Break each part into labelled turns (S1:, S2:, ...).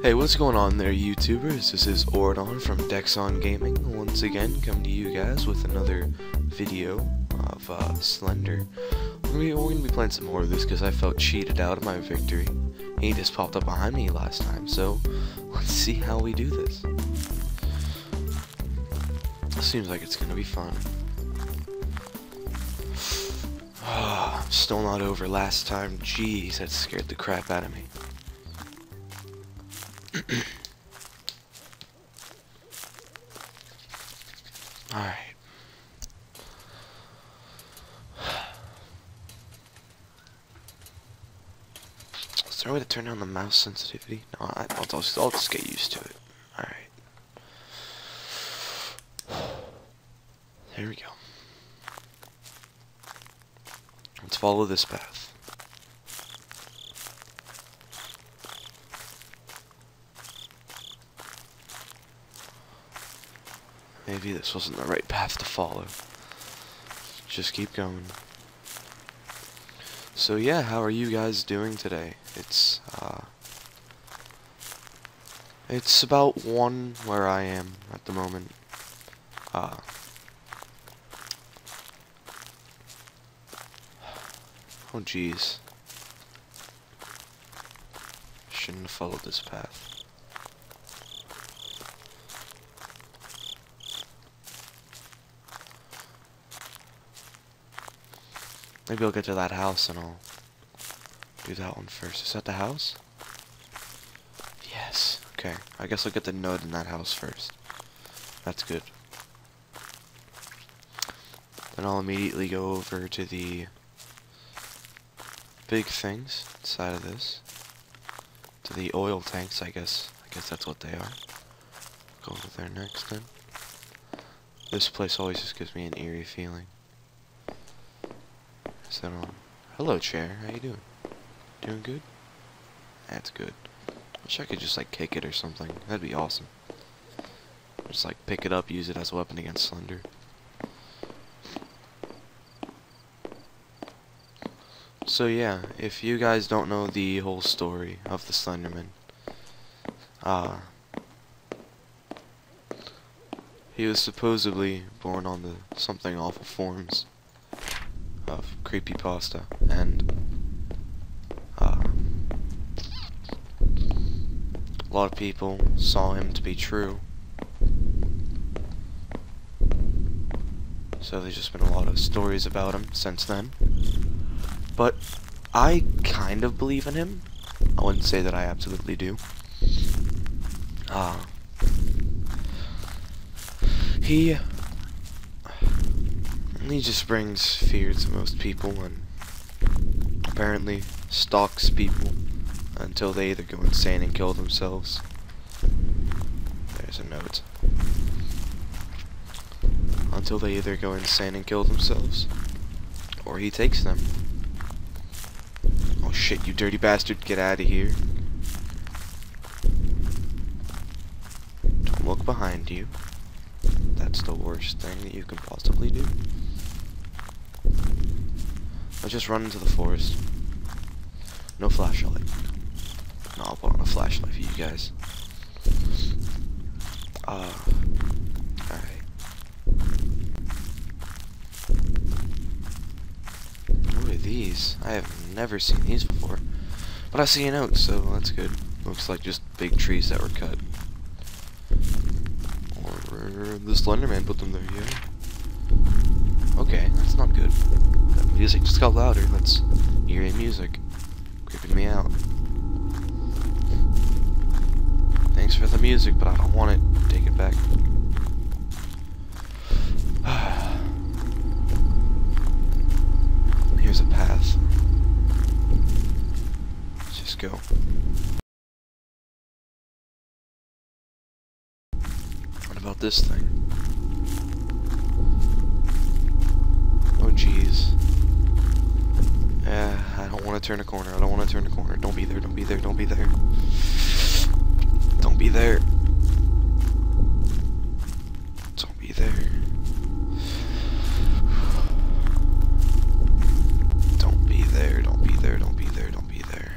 S1: Hey, what's going on there, YouTubers? This is Ordon from Dexon Gaming, once again coming to you guys with another video of uh, Slender. We're gonna, be, we're gonna be playing some more of this because I felt cheated out of my victory. He just popped up behind me last time, so let's see how we do this. Seems like it's gonna be fun. I'm still not over last time. Jeez, that scared the crap out of me. Alright. Is there a way to turn down the mouse sensitivity? No, I, will just, I'll just get used to it. Alright. There we go. Let's follow this path. Maybe this wasn't the right path to follow. Just keep going. So yeah, how are you guys doing today? It's, uh... It's about 1 where I am at the moment. Uh... Oh jeez. Shouldn't have followed this path. Maybe I'll get to that house and I'll do that one first. Is that the house? Yes. Okay. I guess I'll get the node in that house first. That's good. Then I'll immediately go over to the big things inside of this. To the oil tanks, I guess. I guess that's what they are. Go over there next then. This place always just gives me an eerie feeling. That on? Hello, chair. How you doing? Doing good? That's good. Wish I could just like kick it or something. That'd be awesome. Just like pick it up, use it as a weapon against Slender. So yeah, if you guys don't know the whole story of the Slenderman, uh, he was supposedly born on the something awful forms of creepy pasta and uh, a lot of people saw him to be true. So there's just been a lot of stories about him since then. But I kind of believe in him. I wouldn't say that I absolutely do. Uh, he he just brings fear to most people and apparently stalks people until they either go insane and kill themselves. There's a note. Until they either go insane and kill themselves, or he takes them. Oh shit, you dirty bastard, get out of here. Don't look behind you. That's the worst thing that you can possibly do. Let's just run into the forest. No flashlight. No, I'll put on a flashlight for you guys. Uh, alright. What are these? I have never seen these before. But I see an oak, so that's good. Looks like just big trees that were cut. Or the Slenderman put them there, yeah. Okay, that's not good music just got louder. That's eerie music. Creeping me out. Thanks for the music, but I don't want it. Take it back. Here's a path. Let's just go. What about this thing? Oh jeez. Yeah, I don't want to turn a corner. I don't want to turn a corner. Don't be there. Don't be there. Don't be there. Don't be there. Don't be there. Don't be there. Don't be there. Don't be there. Don't be there.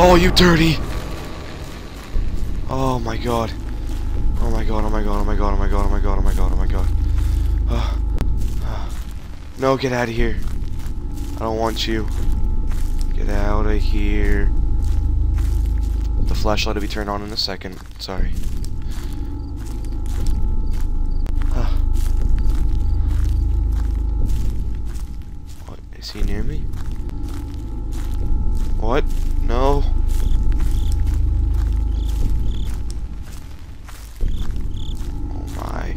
S1: Oh, you dirty! Oh my god. Oh my god, oh my god, oh my god, oh my god, oh my god, oh my god, oh my god. Uh, uh, no, get out of here. I don't want you. Get out of here. The flashlight will be turned on in a second. Sorry. Uh. What? Is he near me? What? No. Oh my.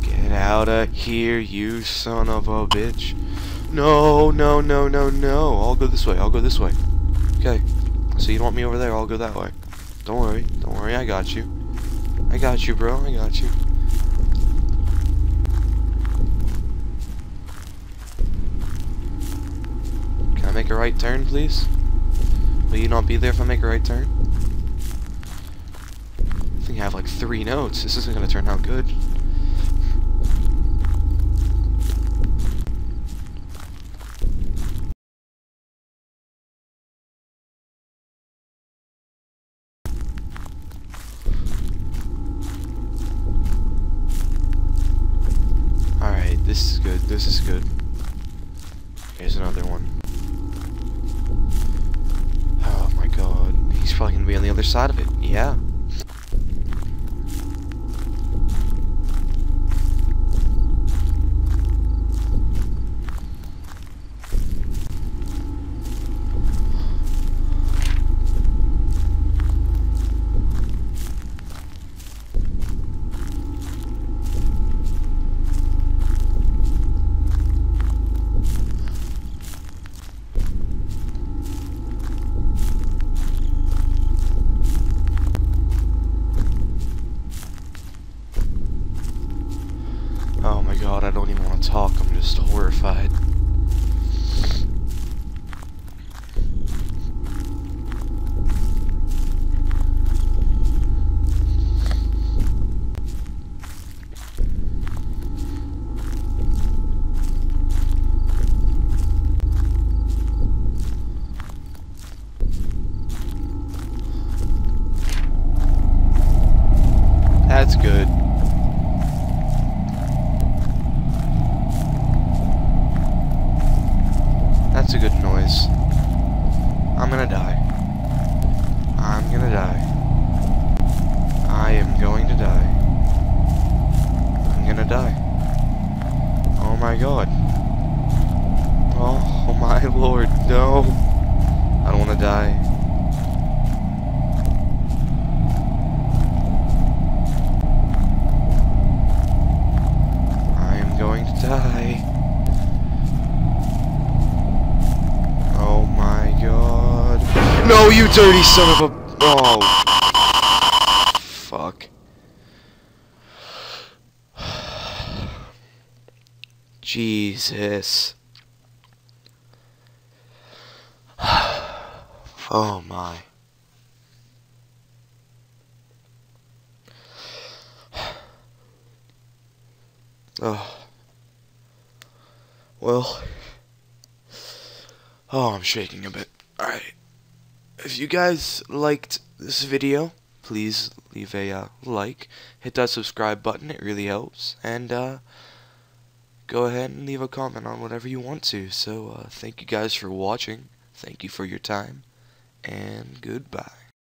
S1: Get out of here, you son of a bitch. No, no, no, no, no. I'll go this way. I'll go this way. Okay. So you want me over there? I'll go that way. Don't worry. Don't worry. I got you. I got you, bro. I got you. Can I make a right turn, please? Will you not be there if I make a right turn? I think I have like three notes. This isn't going to turn out good. Alright, this is good. This is good. Here's another one. Oh my god. He's probably gonna be on the other side of it. Yeah. Oh my god, I don't even want to talk. I'm just horrified. That's good. That's a good noise. I'm gonna die. I'm gonna die. I am going to die. I'm gonna die. Oh my god. Oh, oh my lord, no. I don't wanna die. I am going to die. Oh my god. No, you dirty son of a... Oh. Fuck. Jesus. Oh my. Oh. Well. Oh, I'm shaking a bit. Alright. If you guys liked this video, please leave a uh, like. Hit that subscribe button, it really helps. And, uh, go ahead and leave a comment on whatever you want to. So, uh, thank you guys for watching. Thank you for your time. And goodbye.